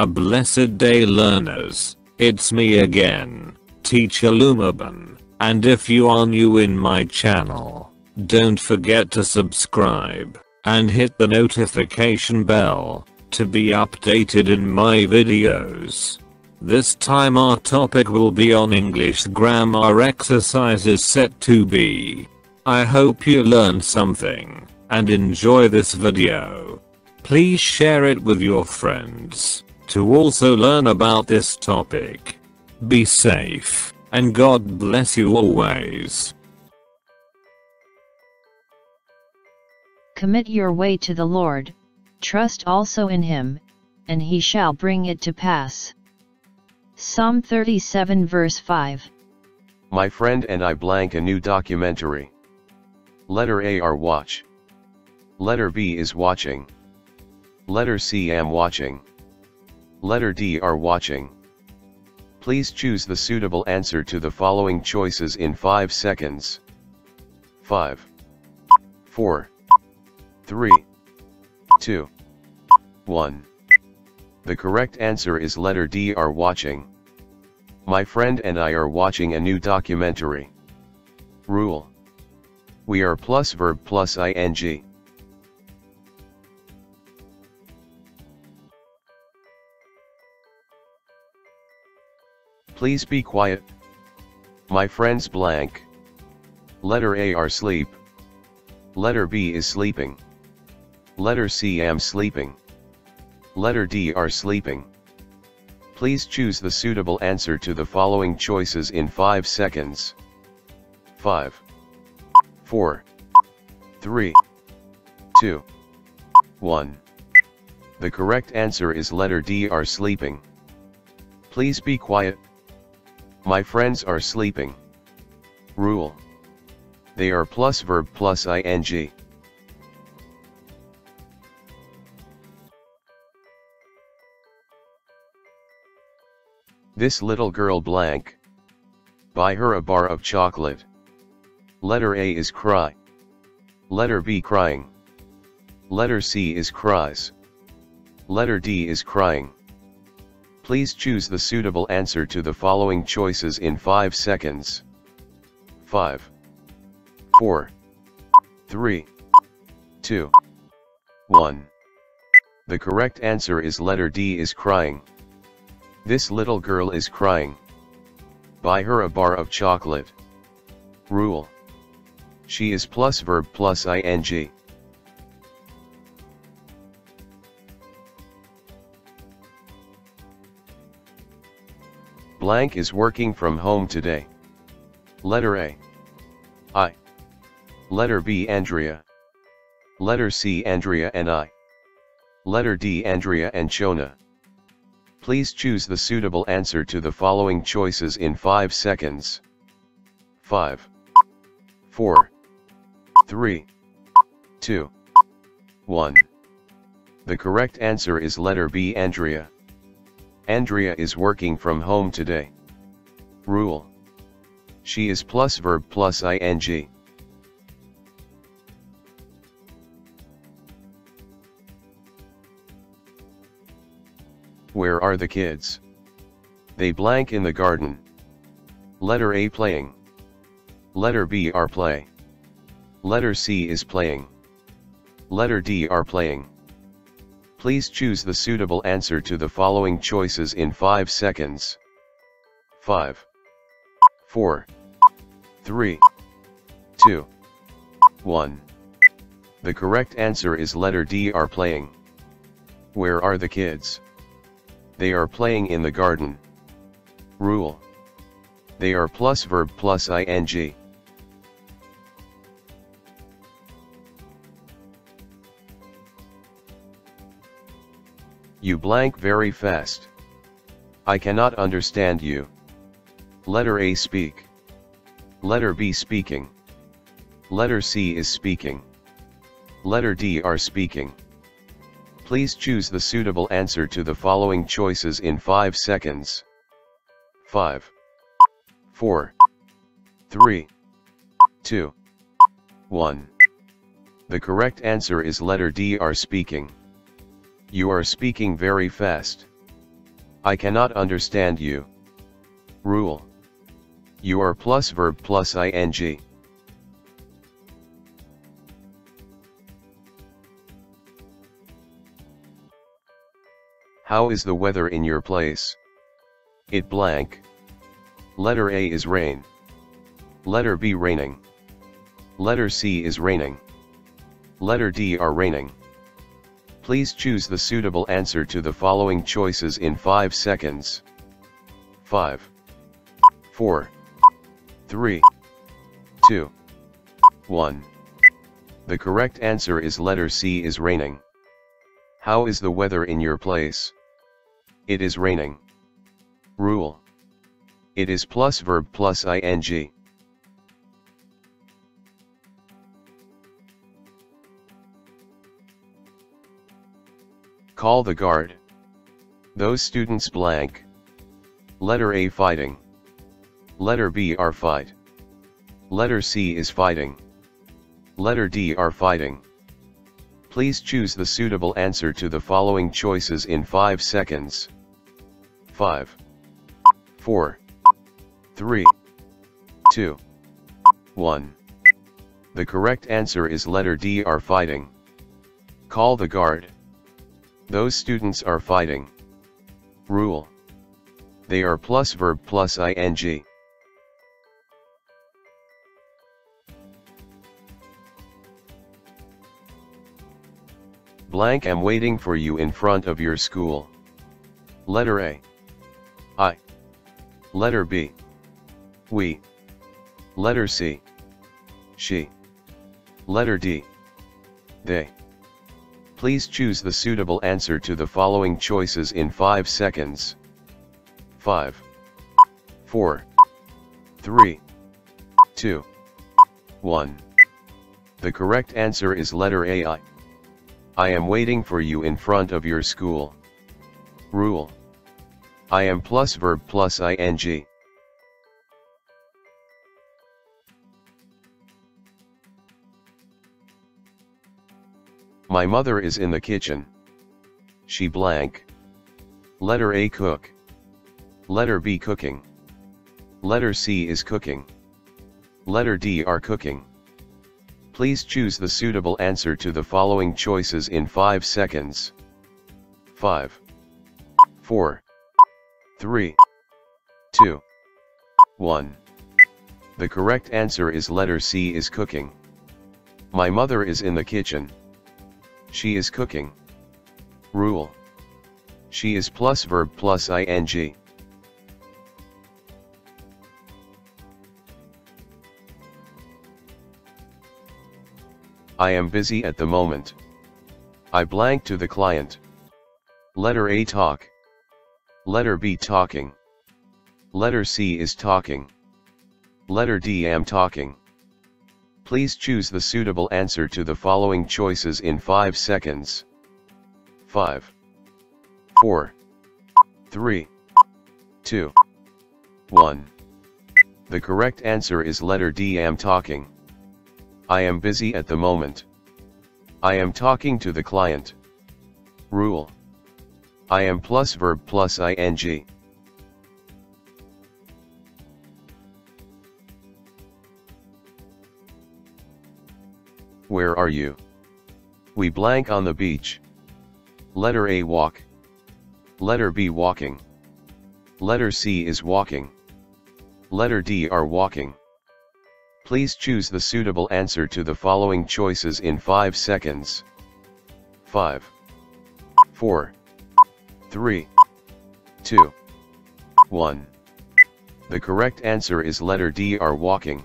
A blessed day learners, it's me again, Teacher Lumaban, and if you are new in my channel, don't forget to subscribe, and hit the notification bell, 2B updated in my videos. This time our topic will be on English grammar exercises set to be. I hope you learned something, and enjoy this video. Please share it with your friends, to also learn about this topic. Be safe, and God bless you always. Commit your way to the Lord, trust also in him, and he shall bring it to pass. Psalm 37 verse 5 My friend and I blank a new documentary. Letter A are watch. Letter B is watching. Letter C am watching. Letter D are watching. Please choose the suitable answer to the following choices in 5 seconds. 5 4 3 2 1 The correct answer is letter D are watching. My friend and I are watching a new documentary. Rule. We are plus verb plus ing. Please be quiet. My friends blank. Letter A are sleep. Letter B is sleeping. Letter C am sleeping. Letter D are sleeping. Please choose the suitable answer to the following choices in 5 seconds. 5 4 3 2 1 The correct answer is letter D are sleeping. Please be quiet. My friends are sleeping. Rule. They are plus verb plus ing. This little girl blank. Buy her a bar of chocolate. Letter A is cry. Letter B crying. Letter C is cries. Letter D is crying. Please choose the suitable answer to the following choices in 5 seconds. 5 4 3 2 1 The correct answer is letter D is crying. This little girl is crying. Buy her a bar of chocolate. Rule. She is plus verb plus ing. Blank is working from home today. Letter A. I. Letter B Andrea. Letter C Andrea and I. Letter D Andrea and Shona. Please choose the suitable answer to the following choices in 5 seconds. 5 4 3 2 1 The correct answer is letter B Andrea. Andrea is working from home today. Rule. She is plus verb plus ing. Where are the kids? They blank in the garden. Letter A playing. Letter B are play. Letter C is playing. Letter D are playing. Please choose the suitable answer to the following choices in 5 seconds. 5 4 3 2 1 The correct answer is letter D are playing. Where are the kids? They are playing in the garden. Rule. They are plus verb plus ing. You blank very fast. I cannot understand you. Letter A speak. Letter B speaking. Letter C is speaking. Letter D are speaking. Please choose the suitable answer to the following choices in 5 seconds. 5 4 3 2 1 The correct answer is letter D are speaking. You are speaking very fast. I cannot understand you. Rule. You are plus verb plus ing. How is the weather in your place? It blank. Letter A is rain. Letter B raining. Letter C is raining. Letter D are raining. Please choose the suitable answer to the following choices in 5 seconds. 5, 4, 3, 2, 1. The correct answer is letter C is raining. How is the weather in your place? It is raining. Rule. It is plus verb plus ing. Call the guard. Those students blank. Letter A fighting. Letter B are fight. Letter C is fighting. Letter D are fighting. Please choose the suitable answer to the following choices in 5 seconds. 5, 4, 3, 2, 1. The correct answer is letter D are fighting. Call the guard. Those students are fighting. Rule. They are plus verb plus ing. Blank am waiting for you in front of your school. Letter A. I. Letter B. We. Letter C. She. Letter D. They. Please choose the suitable answer to the following choices in 5 seconds. 5, 4, 3, 2, 1. The correct answer is letter A. I. I am waiting for you in front of your school. Rule. I am plus verb plus ing. My mother is in the kitchen. She blank. Letter A cook. Letter B cooking. Letter C is cooking. Letter D are cooking. Please choose the suitable answer to the following choices in 5 seconds. 5, 4, 3, 2, 1. The correct answer is letter C is cooking. My mother is in the kitchen. She is cooking. Rule. She is plus verb plus ing. I am busy at the moment. I blank to the client. Letter A talk. Letter B talking. Letter C is talking. Letter D am talking. Please choose the suitable answer to the following choices in 5 seconds. 5, 4, 3, 2, 1. The correct answer is letter D am talking. I am busy at the moment. I am talking to the client. Rule. I am plus verb plus ing. Where are you? We blank on the beach. Letter A walk. Letter B walking. Letter C is walking. Letter D are walking. Please choose the suitable answer to the following choices in 5 seconds. 5, 4, 3, 2, 1. The correct answer is letter D are walking.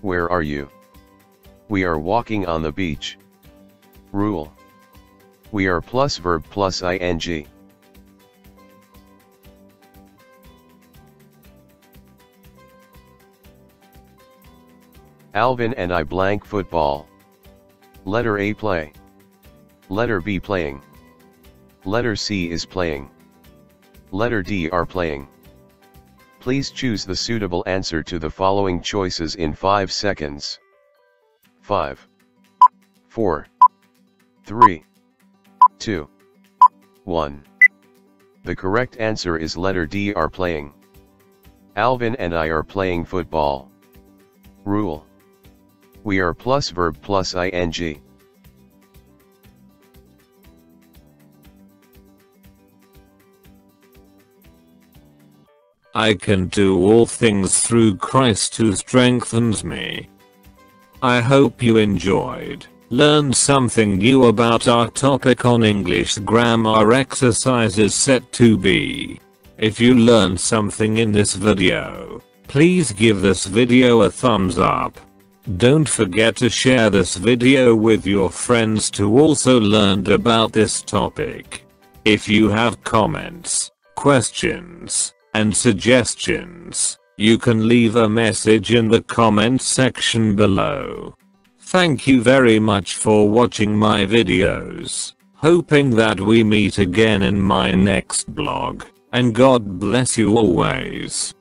Where are you? We are walking on the beach. Rule. We are plus verb plus ing. Alvin and I blank football. Letter A play. Letter B playing. Letter C is playing. Letter D are playing. Please choose the suitable answer to the following choices in 5 seconds. 5, 4, 3, 2, 1. The correct answer is letter D are playing. Alvin and I are playing football. Rule. We are plus verb plus ing. I can do all things through Christ who strengthens me. I hope you enjoyed, learned something new about our topic on English grammar exercises set 2B. If you learned something in this video, please give this video a thumbs up. Don't forget to share this video with your friends to also learn about this topic. If you have comments, questions, and suggestions, you can leave a message in the comment section below. Thank you very much for watching my videos, hoping that we meet again in my next blog, and God bless you always.